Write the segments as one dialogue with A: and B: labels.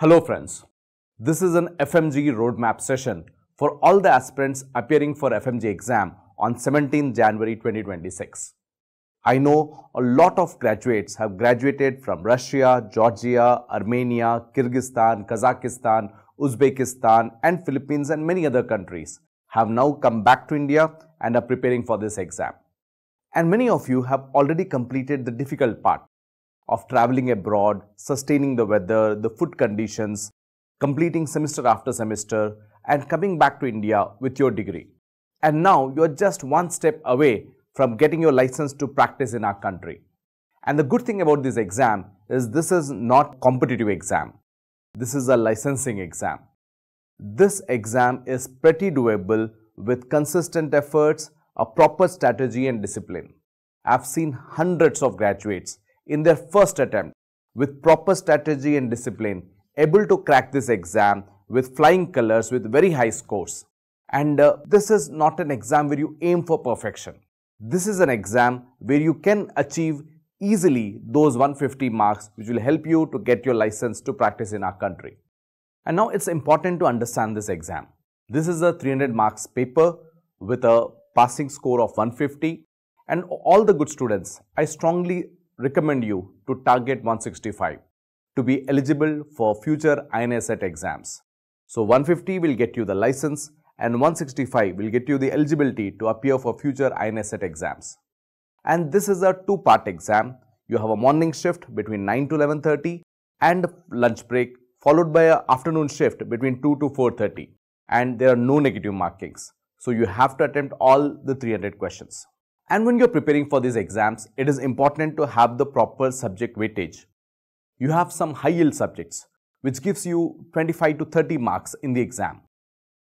A: Hello friends, this is an FMG roadmap session for all the aspirants appearing for FMG exam on 17 January 2026. I know a lot of graduates have graduated from Russia, Georgia, Armenia, Kyrgyzstan, Kazakhstan, Uzbekistan and Philippines and many other countries have now come back to India and are preparing for this exam. And many of you have already completed the difficult part of traveling abroad, sustaining the weather, the food conditions, completing semester after semester and coming back to India with your degree. And now you are just one step away from getting your license to practice in our country. And the good thing about this exam is this is not competitive exam. This is a licensing exam. This exam is pretty doable with consistent efforts, a proper strategy and discipline. I've seen hundreds of graduates in their first attempt with proper strategy and discipline able to crack this exam with flying colors with very high scores. And uh, this is not an exam where you aim for perfection. This is an exam where you can achieve easily those 150 marks which will help you to get your license to practice in our country. And now it's important to understand this exam. This is a 300 marks paper with a passing score of 150 and all the good students, I strongly recommend you to target 165 to be eligible for future INSET exams. So 150 will get you the license and 165 will get you the eligibility to appear for future INSET exams. And this is a two-part exam. You have a morning shift between 9 to 11.30 and lunch break followed by an afternoon shift between 2 to 4.30 and there are no negative markings. So you have to attempt all the 300 questions. And when you're preparing for these exams, it is important to have the proper subject weightage. You have some high yield subjects which gives you 25 to 30 marks in the exam.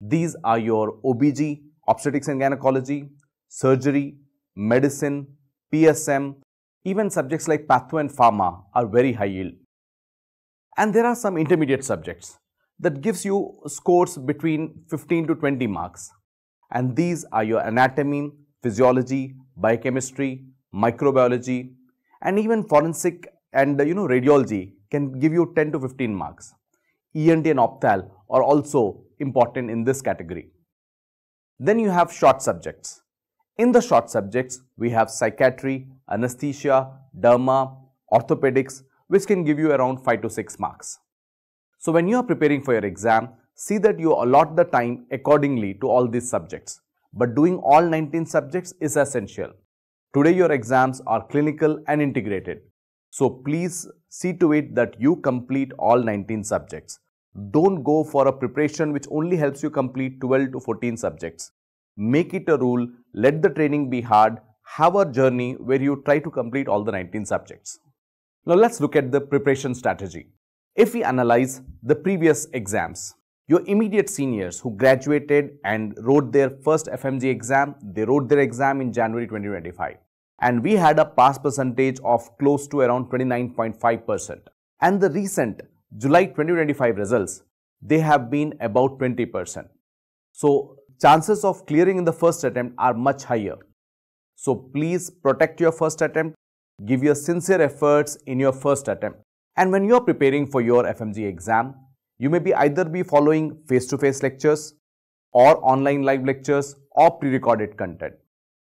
A: These are your OBG, obstetrics and gynecology, surgery, medicine, PSM, even subjects like patho and pharma are very high yield. And there are some intermediate subjects that gives you scores between 15 to 20 marks. And these are your anatomy, physiology, biochemistry, microbiology, and even forensic and you know radiology can give you 10 to 15 marks. ENT and Ophthal are also important in this category. Then you have short subjects. In the short subjects, we have psychiatry, anesthesia, derma, orthopedics, which can give you around 5 to 6 marks. So when you are preparing for your exam, see that you allot the time accordingly to all these subjects. But doing all 19 subjects is essential. Today your exams are clinical and integrated. So please see to it that you complete all 19 subjects. Don't go for a preparation which only helps you complete 12 to 14 subjects. Make it a rule, let the training be hard, have a journey where you try to complete all the 19 subjects. Now let's look at the preparation strategy. If we analyze the previous exams, your immediate seniors who graduated and wrote their first FMG exam, they wrote their exam in January 2025. And we had a pass percentage of close to around 29.5%. And the recent July 2025 results, they have been about 20%. So chances of clearing in the first attempt are much higher. So please protect your first attempt, give your sincere efforts in your first attempt. And when you are preparing for your FMG exam, you may be either be following face-to-face -face lectures or online live lectures or pre-recorded content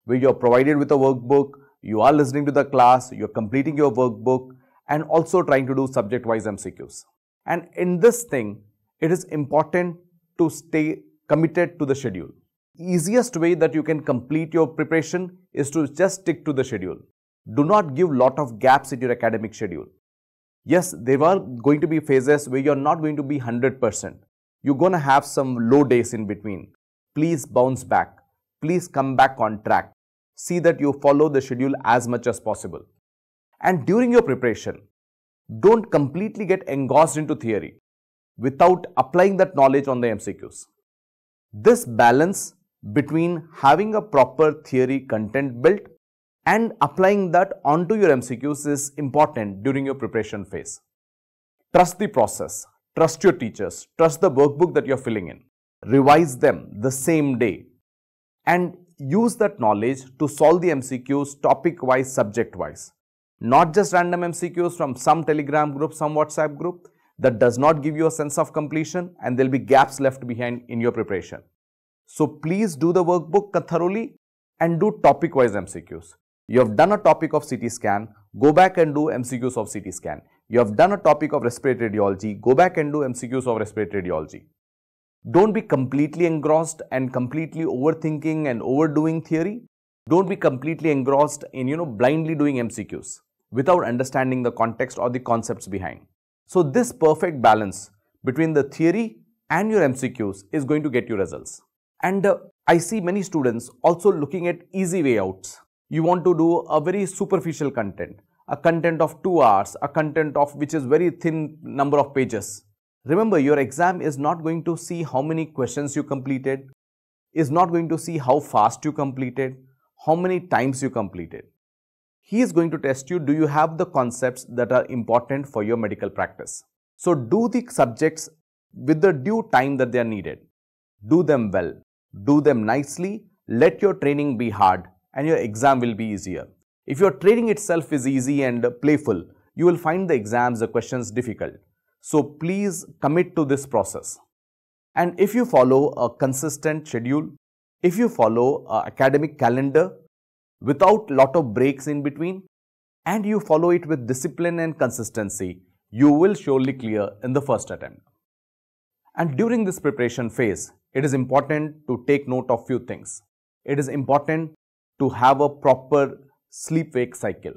A: where you are provided with a workbook, you are listening to the class, you are completing your workbook and also trying to do subject-wise MCQs. And in this thing, it is important to stay committed to the schedule. Easiest way that you can complete your preparation is to just stick to the schedule. Do not give lot of gaps in your academic schedule. Yes, there are going to be phases where you're not going to be 100%. You're going to have some low days in between. Please bounce back. Please come back on track. See that you follow the schedule as much as possible. And during your preparation, don't completely get engrossed into theory without applying that knowledge on the MCQs. This balance between having a proper theory content built and applying that onto your MCQs is important during your preparation phase. Trust the process, trust your teachers, trust the workbook that you're filling in, revise them the same day and use that knowledge to solve the MCQs topic wise, subject wise. Not just random MCQs from some telegram group, some WhatsApp group. that does not give you a sense of completion and there will be gaps left behind in your preparation. So please do the workbook thoroughly and do topic wise MCQs. You have done a topic of CT scan, go back and do MCQs of CT scan. You have done a topic of respiratory radiology, go back and do MCQs of respiratory radiology. Don't be completely engrossed and completely overthinking and overdoing theory. Don't be completely engrossed in, you know, blindly doing MCQs without understanding the context or the concepts behind. So this perfect balance between the theory and your MCQs is going to get you results. And uh, I see many students also looking at easy way outs. You want to do a very superficial content, a content of 2 hours, a content of which is very thin number of pages. Remember your exam is not going to see how many questions you completed, is not going to see how fast you completed, how many times you completed. He is going to test you do you have the concepts that are important for your medical practice. So do the subjects with the due time that they are needed. Do them well, do them nicely, let your training be hard and your exam will be easier. If your training itself is easy and playful, you will find the exams, the questions difficult. So please commit to this process. And if you follow a consistent schedule, if you follow academic calendar without lot of breaks in between and you follow it with discipline and consistency, you will surely clear in the first attempt. And during this preparation phase, it is important to take note of few things. It is important to have a proper sleep-wake cycle.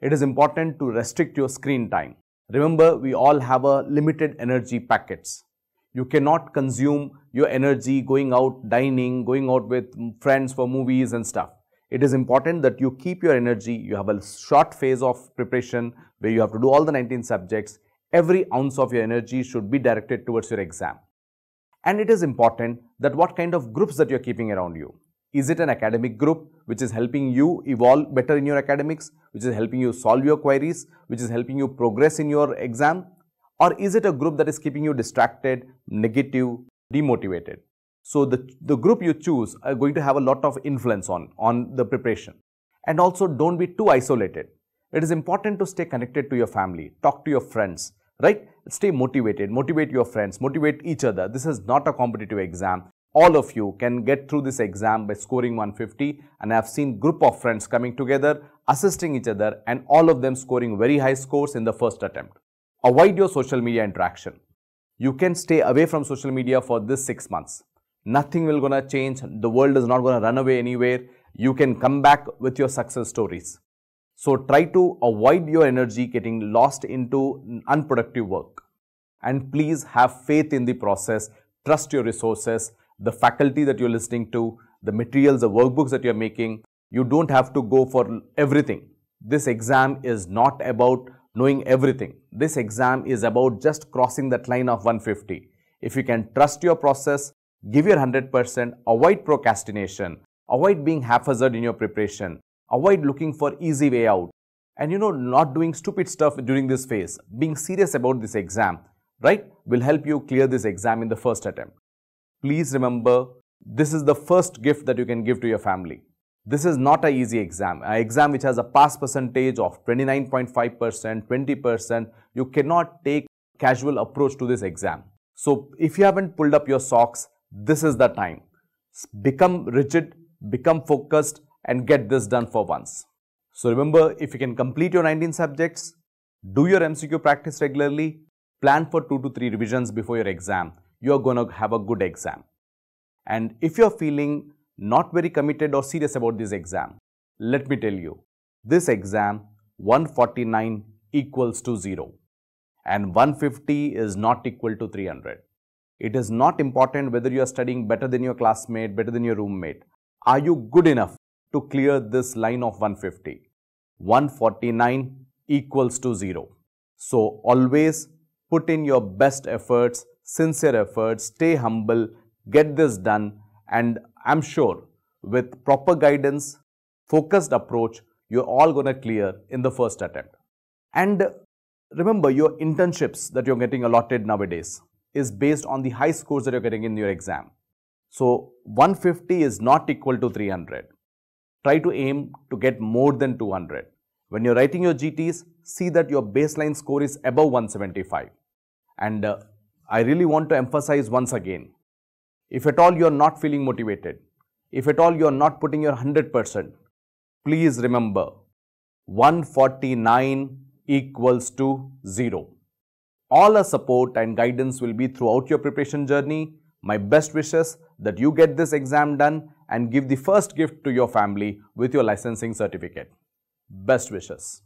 A: It is important to restrict your screen time. Remember, we all have a limited energy packets. You cannot consume your energy going out dining, going out with friends for movies and stuff. It is important that you keep your energy, you have a short phase of preparation where you have to do all the 19 subjects. Every ounce of your energy should be directed towards your exam. And it is important that what kind of groups that you're keeping around you. Is it an academic group which is helping you evolve better in your academics, which is helping you solve your queries, which is helping you progress in your exam? Or is it a group that is keeping you distracted, negative, demotivated? So the, the group you choose are going to have a lot of influence on, on the preparation. And also don't be too isolated. It is important to stay connected to your family, talk to your friends, right? Stay motivated, motivate your friends, motivate each other. This is not a competitive exam all of you can get through this exam by scoring 150 and I have seen group of friends coming together, assisting each other and all of them scoring very high scores in the first attempt. Avoid your social media interaction. You can stay away from social media for this 6 months. Nothing will gonna change. The world is not gonna run away anywhere. You can come back with your success stories. So try to avoid your energy getting lost into unproductive work. And please have faith in the process. Trust your resources the faculty that you're listening to, the materials, the workbooks that you're making. You don't have to go for everything. This exam is not about knowing everything. This exam is about just crossing that line of 150. If you can trust your process, give your 100%, avoid procrastination, avoid being haphazard in your preparation, avoid looking for easy way out, and you know, not doing stupid stuff during this phase, being serious about this exam, right, will help you clear this exam in the first attempt please remember this is the first gift that you can give to your family. This is not an easy exam. An exam which has a pass percentage of 29.5%, 20%. You cannot take casual approach to this exam. So if you haven't pulled up your socks, this is the time. Become rigid, become focused and get this done for once. So remember, if you can complete your 19 subjects, do your MCQ practice regularly, plan for 2 to 3 revisions before your exam you're going to have a good exam. And if you're feeling not very committed or serious about this exam, let me tell you, this exam 149 equals to 0 and 150 is not equal to 300. It is not important whether you are studying better than your classmate, better than your roommate. Are you good enough to clear this line of 150? 149 equals to 0. So always put in your best efforts sincere effort, stay humble, get this done and I'm sure with proper guidance, focused approach, you're all going to clear in the first attempt. And remember your internships that you're getting allotted nowadays is based on the high scores that you're getting in your exam. So 150 is not equal to 300. Try to aim to get more than 200. When you're writing your GTs, see that your baseline score is above 175 And uh, I really want to emphasize once again, if at all you are not feeling motivated, if at all you are not putting your 100%, please remember 149 equals to 0. All our support and guidance will be throughout your preparation journey. My best wishes that you get this exam done and give the first gift to your family with your licensing certificate. Best wishes.